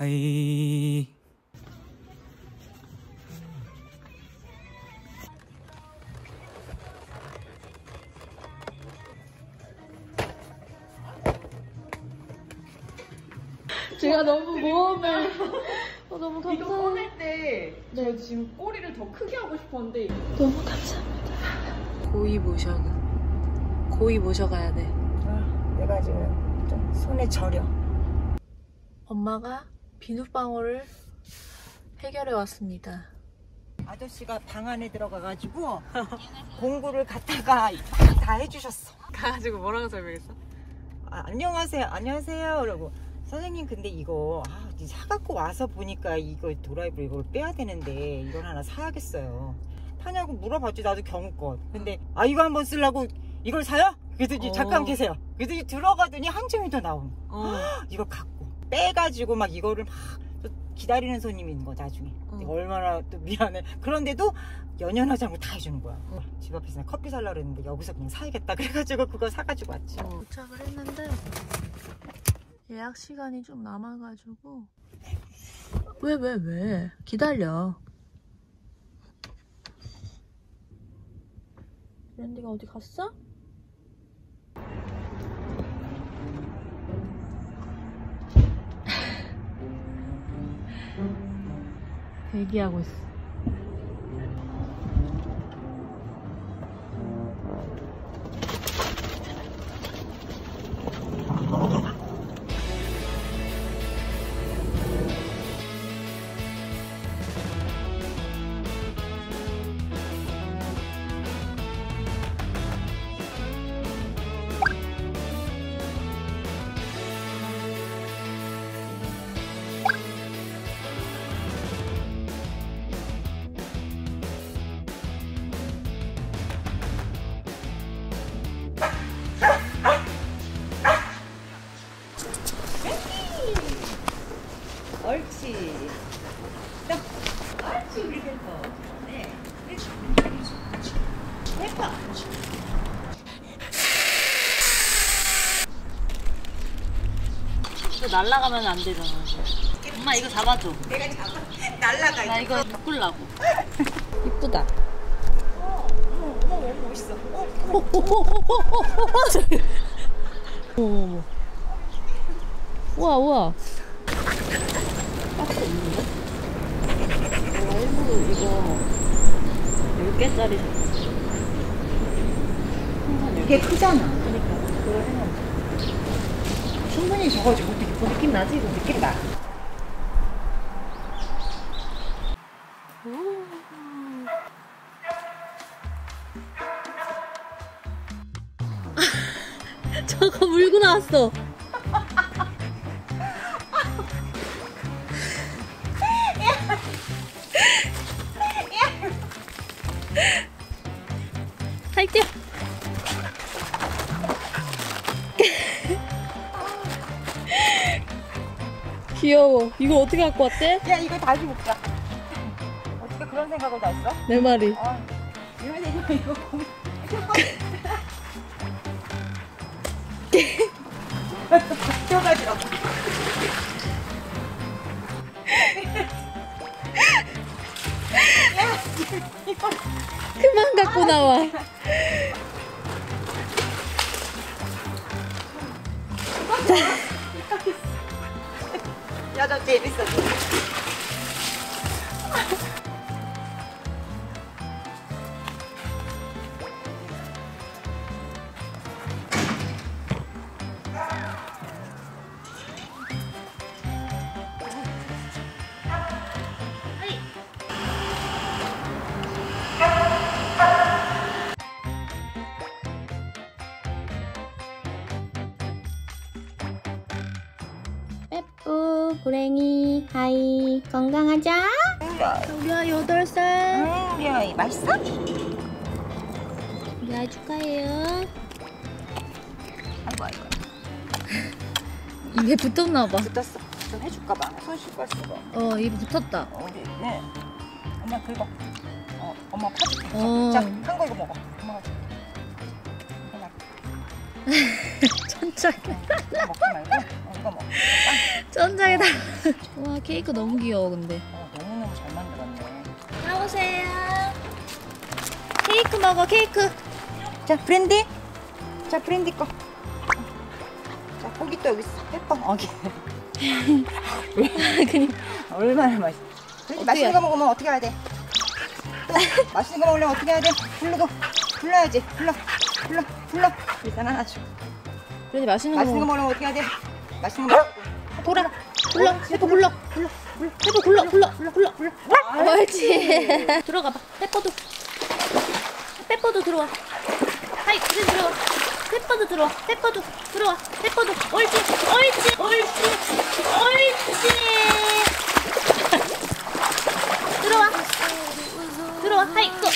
하이. 제가 너무 모험을 어, 너무 이거 감사해요. 꺼낼 때, 저 지금 꼬리를 더 크게 하고 싶었는데, 너무 감사합니다. 고이 모셔가. 고이 모셔가야 돼. 내가 지금 좀 손에 저려. 엄마가 비눗방울을 해결해 왔습니다. 아저씨가 방 안에 들어가가지고 공구를 갖다가 다 해주셨어. 가가지고 뭐라고 설명했어? 아, 안녕하세요, 안녕하세요. 그러고 선생님 근데 이거 아, 사갖고 와서 보니까 이거 드라이브 이걸 빼야 되는데 이걸 하나 사야겠어요. 파냐고 물어봤지 나도 경우껏. 근데 아 이거 한번 쓰려고 이걸 사요? 그랬더니 어. 잠깐 계세요. 그랬더니 들어가더니 한 점이 더 나오는. 어. 이거 갖고 빼가지고 막 이거를 막 기다리는 손님이 있는 거 나중에. 어. 얼마나 또 미안해. 그런데도 연연하지 않고 다 해주는 거야. 집 앞에서 커피 살라 그랬는데 여기서 그냥 사야겠다. 그래가지고 그거 사가지고 왔지. 도착을 했는데 예약 시간이 좀 남아가지고. 왜 왜 왜, 기다려. 랜디가 어디 갔어? 대기하고 있어 날라가면 안 되잖아. 엄마 이거 잡아줘. 내가 잡아 날라가 나 이거 묶으려고. 이쁘다. 어머 어머 멋있어 어. 우와 우와. 내가 일부러 이거 10개짜리 샀어. 이게 크잖아 그러니까 그걸 해놓은 충분히 적어주고 그 느낌 나지? 이거 느낌 나 저거 물고 나왔어. 귀여워. 이거 어떻게 갖고 왔대? 야 이거 다시 먹자 어떻게 그런 생각을 다 했어? 내 말이. 아, 이러면 이거 이거 고민 껴가지고 그만 갖고 나와. 야너 재밌어 빼뿌 고랭이 하이 건강하자. 우리야 여덟 살. 음, 야, 맛있어? 우리야 축하해요. 아이고 아이고. 입에 붙었나 봐. 붙었어. 좀 해줄까 봐. 손 씻고 왔어 어, 입에 붙었다. 어, 우리 네 엄마 긁어. 어, 엄마 파줄게. 어. 자큰 거 이거 먹어. 엄마가 줄게 이거 먹지 말고. 어, 이거 먹어 천장에다. 좋아, 케이크 너무 귀여워 근데. 어, 너무 너무 잘 만들었네. 나오세요. 케이크 먹어 케이크. 자, 브랜디. 자, 브랜디 거. 자, 고기 또 여기 있어. 페퍼. 어, 그니 얼마나 맛있어. 브랜디 맛있는 거 먹으면 어떻게 해야 돼? 또 맛있는 거 먹으려면 어떻게 해야 돼? 부르고. 불러야지. 불러. 불러. 불러. 일단 하나 줘. 그래도 맛있는 거 맛있는 거 먹어. 먹으려면 어떻게 해야 돼? 맛있는 거 먹고. 돌아. 불러. 페퍼. 불러. 불러. 페퍼 불러. 불러. 불러. 불러. 불러. 옳지. 들어가 봐. 페퍼도. 페퍼도 들어와. 하이 그래 들어와. 페퍼도 들어와. 페퍼도 들어와. 페퍼도. 옳지. 옳지. 옳지. 옳지. 들어와. 들어와. 하이 고.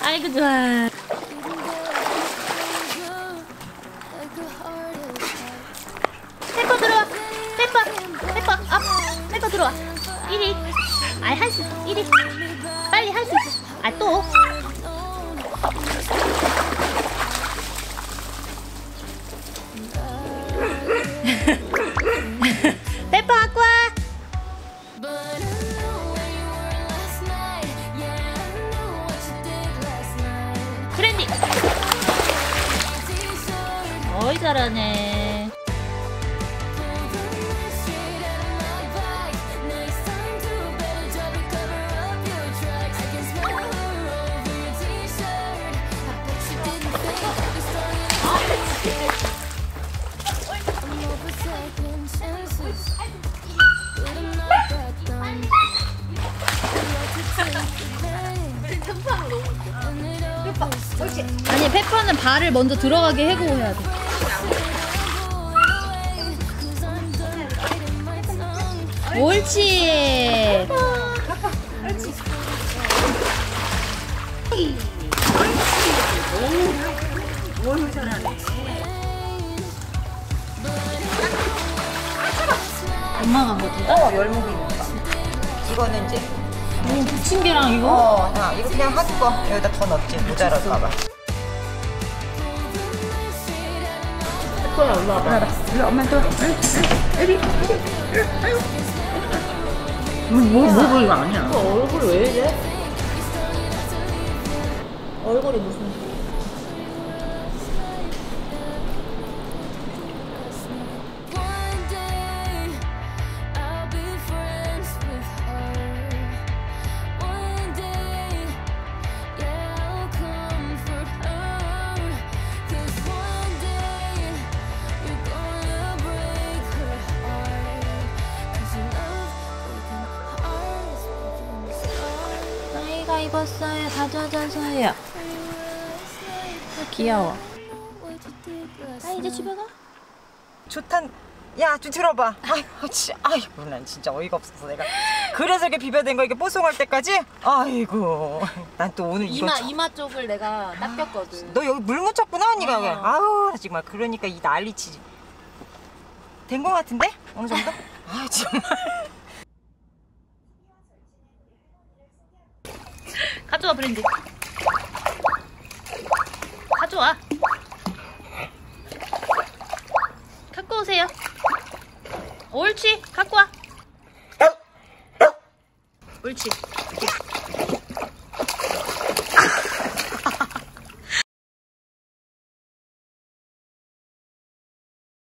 아이고 좋아. 들어와. 1위. 아이 할수 있어. 1위. 빨리 할 수 있어. 아 또. 페퍼 갖고 와. T-shirt, 어이 잘하네. 아니 페퍼는 발을 먼저 들어가게 해고 해야 돼. 옳지. 엄마가 뭐 줘? 어, 열무김밥. 이거는 이제 오, 부침개랑 이거? 어, 나 이거 그냥 한 거. 여기다 더 넣지. 모자랄까봐. 페퍼야 올라와 봐. 일로 엄마 또. 여기. 뭐, 뭐, 뭐, 이거 아니야. 얼굴이 왜 이래? 얼굴이 무슨? 다 젖어서요. 귀여워. 아 이제 집에 가? 좋단. 야, 좀 들어봐. 아이고, 진짜. 아이고, 난 진짜 어이가 없어서 내가. 그래서 이렇게 비벼댄 거, 이게 뽀송할 때까지? 아이고. 난 또 오늘 이거. 이마 저- 이마 쪽을 내가 닦였거든. 너 여기 물 묻혔구나, 언니가. 왜? 어. 아우, 나 정말. 그러니까 이 난리치지. 된 거 같은데? 어느 정도? 아, 정말. 가져와 브랜디. 가져와. 갖고 오세요. 옳지.